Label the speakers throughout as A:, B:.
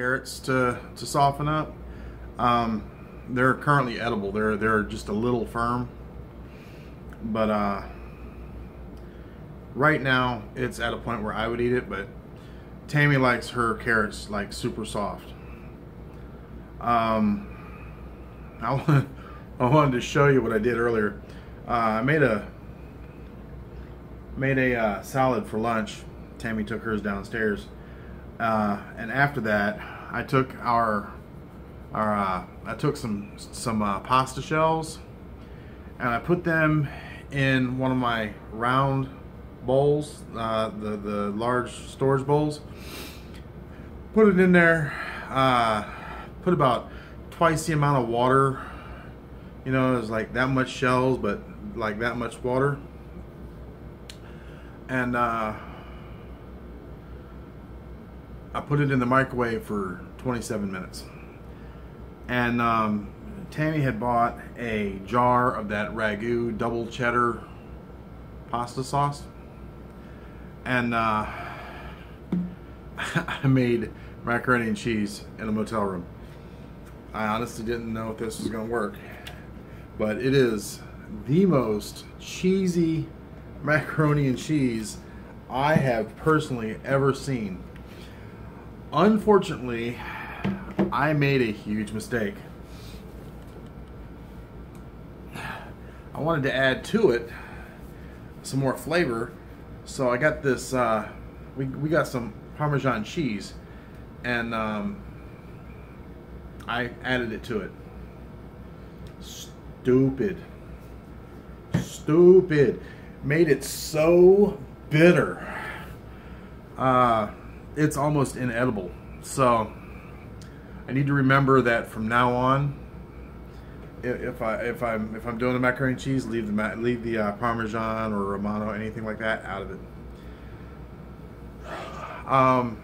A: carrots to to soften up. Um, they're currently edible. They're they're just a little firm, but uh, right now it's at a point where I would eat it. But Tami likes her carrots like super soft. Um, I wanted, I wanted to show you what I did earlier. Uh, I made a made a uh, salad for lunch. Tami took hers downstairs, uh, and after that, I took our our uh, I took some some uh, pasta shells, and I put them in one of my round bowls, uh, the the large storage bowls. Put it in there. Uh, put about twice the amount of water. You know, it's like that much shells, but like that much water. And uh, I put it in the microwave for 27 minutes. And um, Tami had bought a jar of that ragu double cheddar pasta sauce. And uh, I made macaroni and cheese in a motel room. I honestly didn't know if this was going to work, but it is the most cheesy macaroni and cheese I have personally ever seen. Unfortunately, I made a huge mistake. I wanted to add to it some more flavor, so I got this. Uh, we we got some Parmesan cheese, and um, I added it to it. Stupid. Stupid. Made it so bitter. Uh, it's almost inedible. So I need to remember that from now on. If I if I'm if I'm doing a macaroni and cheese, leave the leave the uh, Parmesan or Romano anything like that out of it. Um,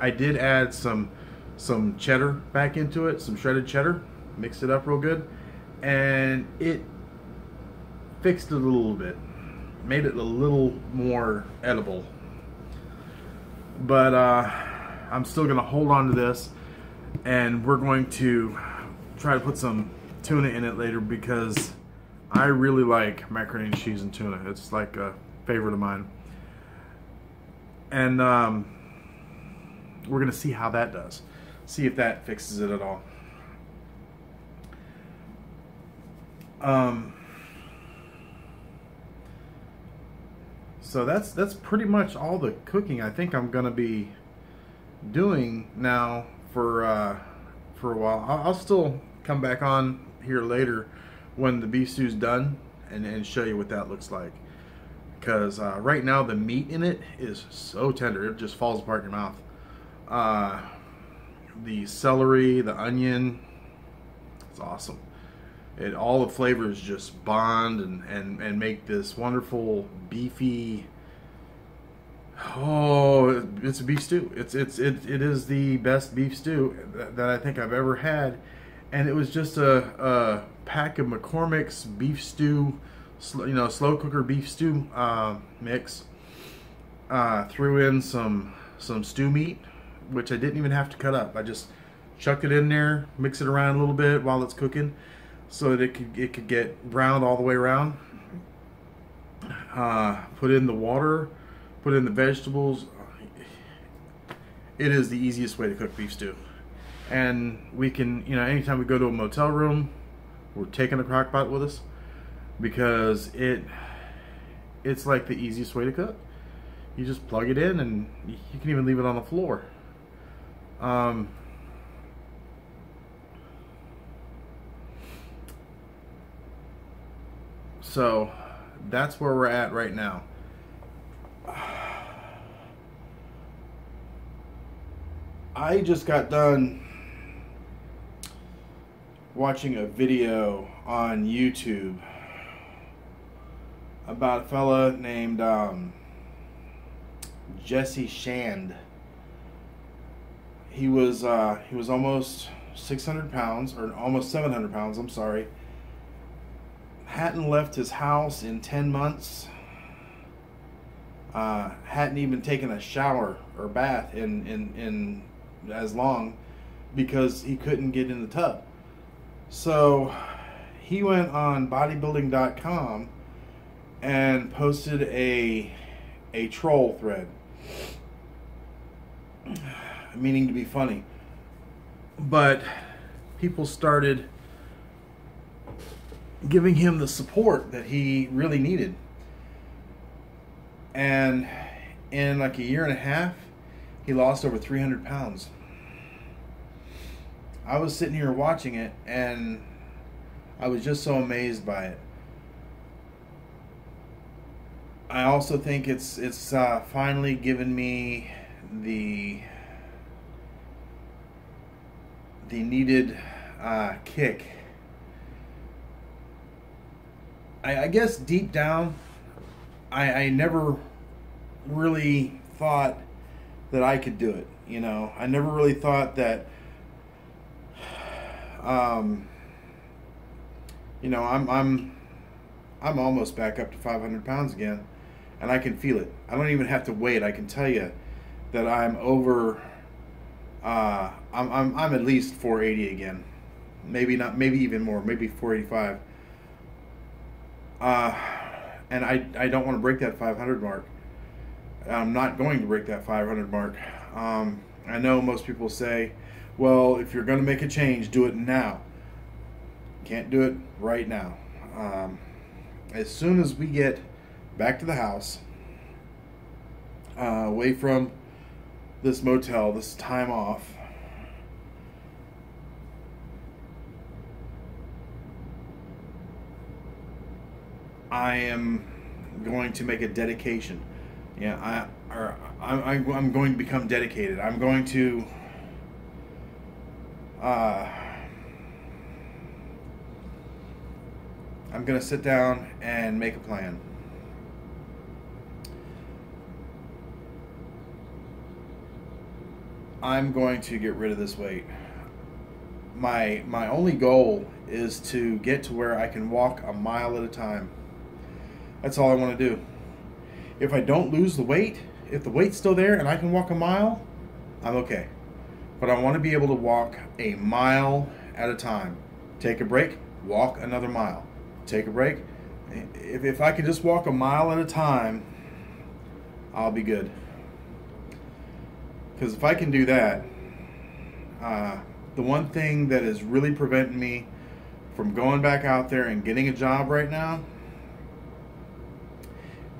A: I did add some some cheddar back into it, some shredded cheddar, mixed it up real good, and it fixed it a little bit, made it a little more edible. But uh, I'm still gonna hold on to this, and we're going to try to put some tuna in it later because I really like macaroni and cheese and tuna. It's like a favorite of mine. And um, we're gonna see how that does see if that fixes it at all. Um, so that's that's pretty much all the cooking I think I'm gonna be doing now for uh, for a while. I'll, I'll, still come back on here later when the beef stew's done and, and show you what that looks like. Because uh, right now the meat in it is so tender, it just falls apart in your mouth. Uh, the celery, the onion. It's awesome. It all the flavors just bond and and and make this wonderful beefy. Oh, it's a beef stew. It's it's it it is the best beef stew that, that I think I've ever had, and it was just a, a pack of McCormick's beef stew, you know, slow cooker beef stew uh, mix. Uh, threw in some some stew meat which I didn't even have to cut up. I just chuck it in there, mix it around a little bit while it's cooking, so that it could it could get browned all the way around. Uh, put in the water, put in the vegetables. It is the easiest way to cook beef stew, and we can you know anytime we go to a motel room, we're taking a crock pot with us because it it's like the easiest way to cook. You just plug it in and you can even leave it on the floor. Um, so that's where we're at right now. I just got done watching a video on YouTube about a fella named um, Jesse Shand he was uh, he was almost 600 pounds or almost 700 pounds. I'm sorry. Hadn't left his house in 10 months. Uh, hadn't even taken a shower or bath in in in as long because he couldn't get in the tub. So he went on bodybuilding.com and posted a a troll thread meaning to be funny. But people started giving him the support that he really needed. And in like a year and a half, he lost over 300 pounds. I was sitting here watching it and I was just so amazed by it. I also think it's it's uh, finally given me the the needed uh, kick. I, I guess deep down, I, I never really thought that I could do it. You know, I never really thought that. Um, you know, I'm I'm I'm almost back up to 500 pounds again, and I can feel it. I don't even have to wait. I can tell you that I'm over. Uh, I'm, I'm I'm at least 480 again, maybe not, maybe even more, maybe 485. Uh, and I I don't want to break that 500 mark. I'm not going to break that 500 mark. Um, I know most people say, well, if you're going to make a change, do it now. Can't do it right now. Um, as soon as we get back to the house, uh, away from this motel, this time off, I am going to make a dedication. Yeah, I or I, I'm going to become dedicated. I'm going to. Uh, I'm going to sit down and make a plan. I'm going to get rid of this weight. My my only goal is to get to where I can walk a mile at a time. That's all I want to do. If I don't lose the weight, if the weight's still there and I can walk a mile, I'm okay. But I want to be able to walk a mile at a time. Take a break, walk another mile. Take a break. If, if I can just walk a mile at a time, I'll be good. Because if I can do that, uh, the one thing that is really preventing me from going back out there and getting a job right now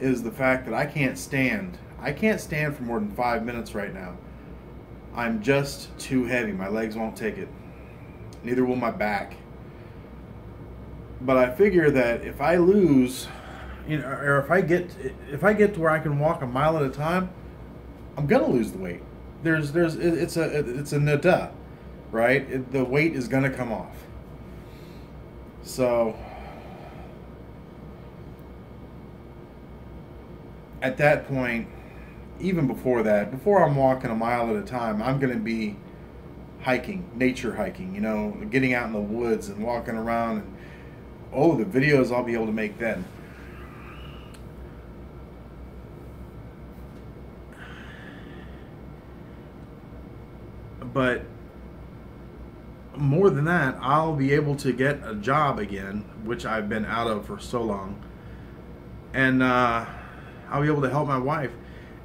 A: is the fact that I can't stand. I can't stand for more than five minutes right now. I'm just too heavy. My legs won't take it. Neither will my back. But I figure that if I lose, you know, or if I get if I get to where I can walk a mile at a time, I'm gonna lose the weight. There's there's it's a it's a nada, right? It, the weight is gonna come off. So at that point, even before that, before I'm walking a mile at a time, I'm going to be hiking, nature hiking, you know, getting out in the woods and walking around. And, oh, the videos I'll be able to make then. But more than that, I'll be able to get a job again, which I've been out of for so long. And, uh, I'll be able to help my wife,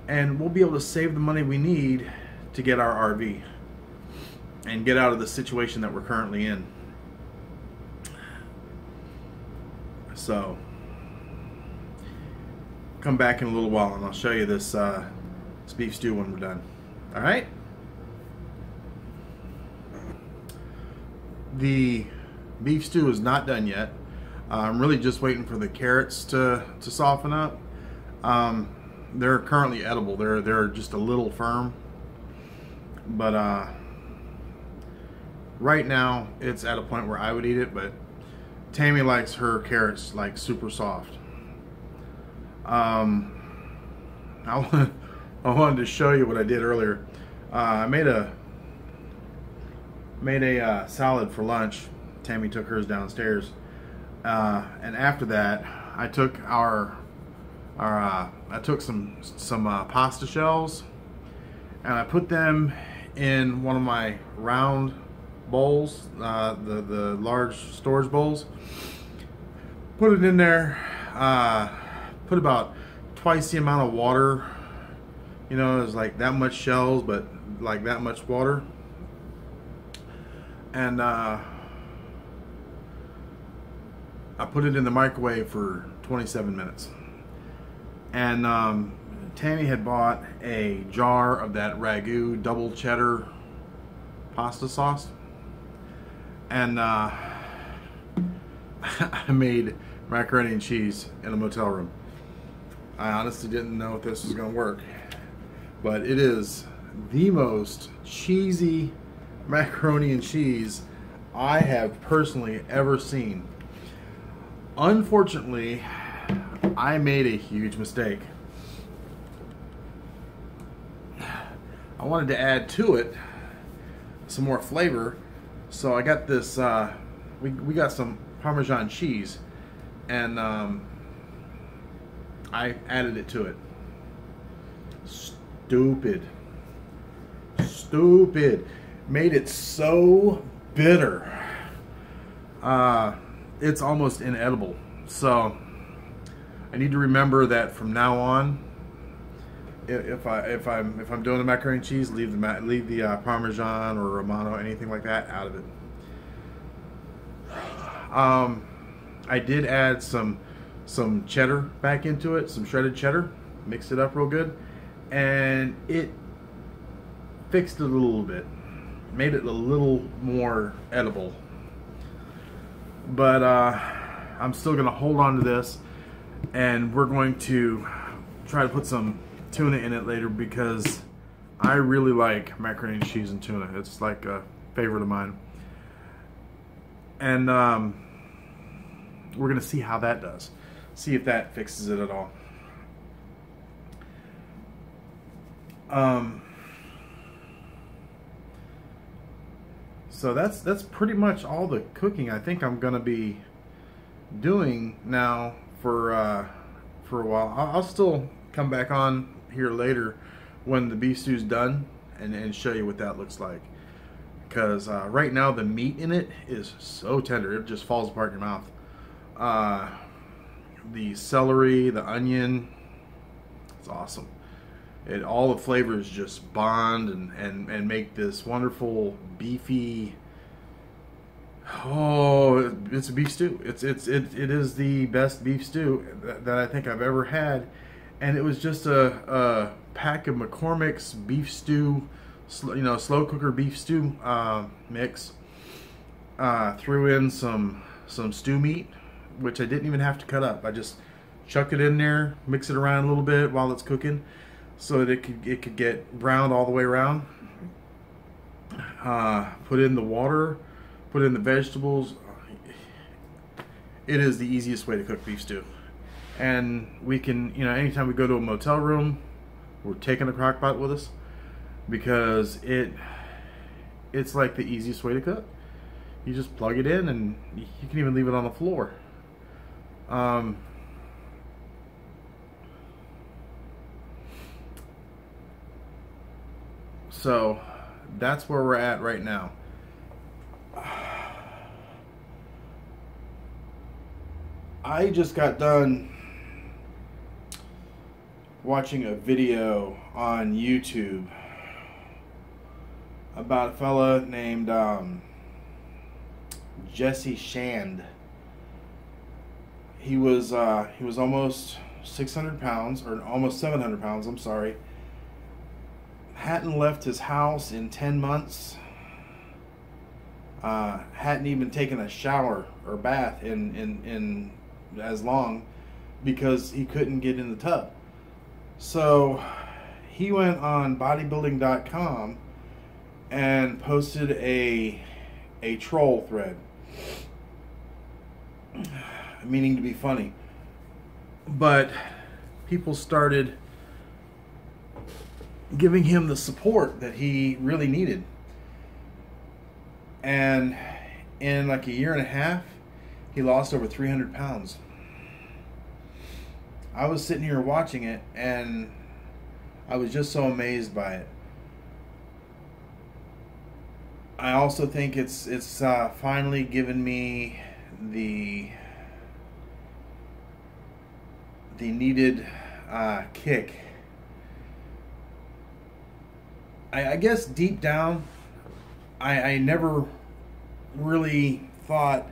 A: and we'll be able to save the money we need to get our RV and get out of the situation that we're currently in. So, come back in a little while and I'll show you this, uh, this beef stew when we're done. All right? The beef stew is not done yet. I'm really just waiting for the carrots to, to soften up um, they're currently edible. They're they're just a little firm, but uh, right now it's at a point where I would eat it. But Tami likes her carrots like super soft. Um, I I wanted to show you what I did earlier. Uh, I made a made a uh, salad for lunch. Tami took hers downstairs, uh, and after that, I took our our, uh, I took some some uh, pasta shells and I put them in one of my round bowls, uh, the the large storage bowls. Put it in there. Uh, put about twice the amount of water. You know, it's like that much shells, but like that much water. And uh, I put it in the microwave for 27 minutes. And um, Tami had bought a jar of that ragu double cheddar pasta sauce. And uh, I made macaroni and cheese in a motel room. I honestly didn't know if this was going to work. But it is the most cheesy macaroni and cheese I have personally ever seen. Unfortunately, I made a huge mistake. I wanted to add to it some more flavor, so I got this. Uh, we we got some Parmesan cheese, and um, I added it to it. Stupid, stupid, made it so bitter. Uh, it's almost inedible. So I need to remember that from now on if I if I'm if I'm doing the macaroni and cheese, leave the leave the uh, Parmesan or Romano, anything like that, out of it. Um, I did add some some cheddar back into it, some shredded cheddar, mixed it up real good, and it fixed it a little bit, made it a little more edible. But uh, I'm still gonna hold on to this, and we're going to try to put some tuna in it later because I really like macaroni and cheese and tuna. It's like a favorite of mine. And um, we're going to see how that does. See if that fixes it at all. Um, so that's that's pretty much all the cooking I think I'm going to be doing now for uh, for a while. I'll, I'll still come back on here later when the beef stew's done and, and show you what that looks like. Because uh, right now the meat in it is so tender, it just falls apart in your mouth. Uh, the celery, the onion, it's awesome. It all the flavors just bond and, and, and make this wonderful beefy. Oh, it's a beef stew. It's it's it, it is the best beef stew that, that I think I've ever had and it was just a, a pack of McCormick's beef stew, you know, slow cooker beef stew uh, mix. Uh, threw in some some stew meat, which I didn't even have to cut up. I just chuck it in there, mix it around a little bit while it's cooking, so that it could it could get browned all the way around. Uh, put in the water, put in the vegetables. It is the easiest way to cook beef stew. And we can you know anytime we go to a motel room we're taking a crock pot with us because it it's like the easiest way to cook. You just plug it in and you can even leave it on the floor. Um, so that's where we're at right now I just got done watching a video on YouTube about a fella named um, Jesse Shand. He was uh, he was almost 600 pounds, or almost 700 pounds. I'm sorry. Hadn't left his house in 10 months. Uh, hadn't even taken a shower or bath in in in as long because he couldn't get in the tub. So he went on bodybuilding.com and posted a a troll thread meaning to be funny. But people started giving him the support that he really needed. And in like a year and a half, he lost over 300 pounds. I was sitting here watching it and I was just so amazed by it. I also think it's it's uh, finally given me the the needed uh, kick. I, I guess deep down, I, I never really thought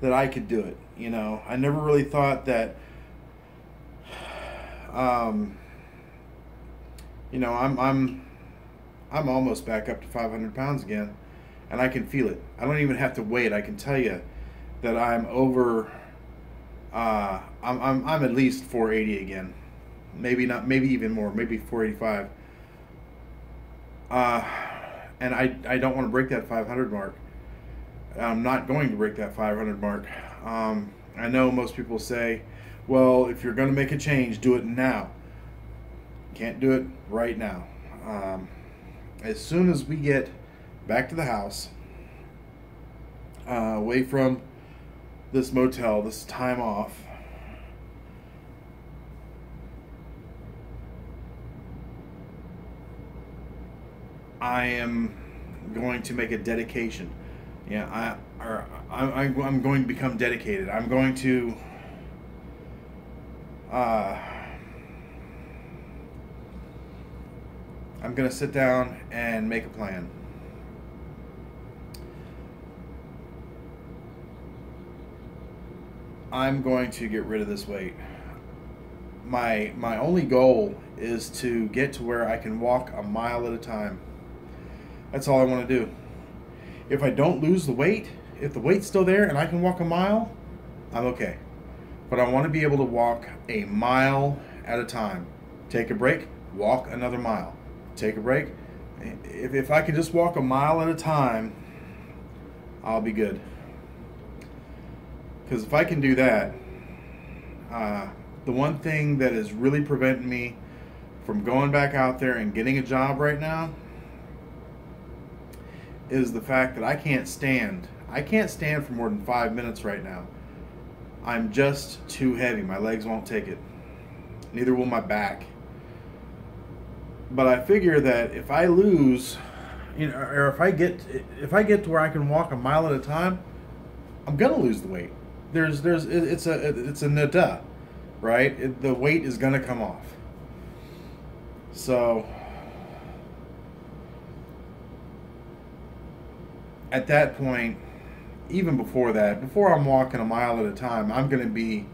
A: that I could do it. You know, I never really thought that. Um, you know, I'm I'm I'm almost back up to 500 pounds again, and I can feel it. I don't even have to wait. I can tell you that I'm over. Uh, I'm I'm I'm at least 480 again, maybe not, maybe even more, maybe 485. Uh, and I I don't want to break that 500 mark. I'm not going to break that 500 mark. Um, I know most people say, well, if you're going to make a change, do it now. Can't do it right now. Um, as soon as we get back to the house, uh, away from this motel, this time off, I am going to make a dedication yeah, I, or I, I, I'm going to become dedicated. I'm going to. Uh, I'm going to sit down and make a plan. I'm going to get rid of this weight. My my only goal is to get to where I can walk a mile at a time. That's all I want to do if I don't lose the weight, if the weight's still there and I can walk a mile, I'm okay. But I want to be able to walk a mile at a time. Take a break, walk another mile. Take a break. If, if I can just walk a mile at a time, I'll be good. Because if I can do that, uh, the one thing that is really preventing me from going back out there and getting a job right now is the fact that I can't stand. I can't stand for more than five minutes right now. I'm just too heavy. My legs won't take it. Neither will my back. But I figure that if I lose, you know, or if I get if I get to where I can walk a mile at a time, I'm gonna lose the weight. There's there's it's a it's a nada, right? It, the weight is gonna come off. So at that point, even before that, before I'm walking a mile at a time, I'm going to be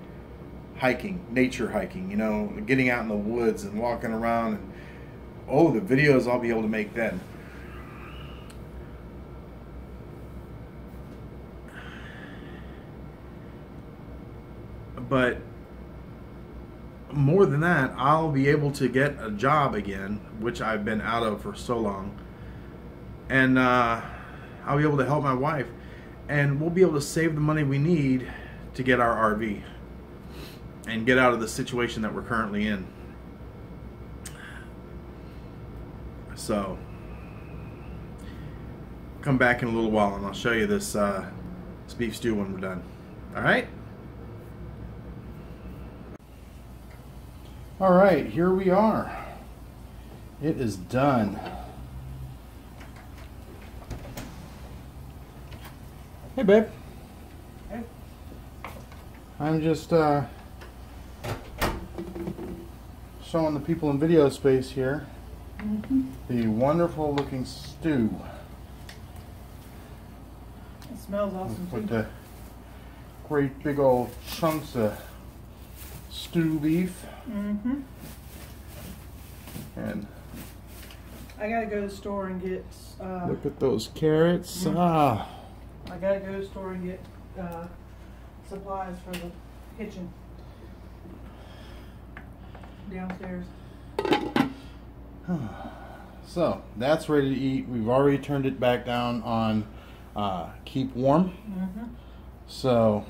A: hiking, nature hiking, you know, getting out in the woods and walking around. And oh, the videos I'll be able to make then. But more than that, I'll be able to get a job again, which I've been out of for so long. And, uh, I'll be able to help my wife, and we'll be able to save the money we need to get our RV and get out of the situation that we're currently in. So, come back in a little while and I'll show you this, uh, this beef stew when we're done. All right? All right, here we are. It is done. Hey, babe. Hey. I'm just uh, showing the people in video space here mm -hmm. the wonderful looking stew.
B: It smells awesome
A: Put the great big old chunks of stew beef.
B: Mm-hmm.
A: And
B: I gotta go to the store and get. Uh,
A: look at those carrots. Mm -hmm. Ah.
B: I gotta go to the store and get uh, supplies for the kitchen downstairs.
A: so that's ready to eat. We've already turned it back down on uh, keep warm.
B: Mm -hmm.
A: So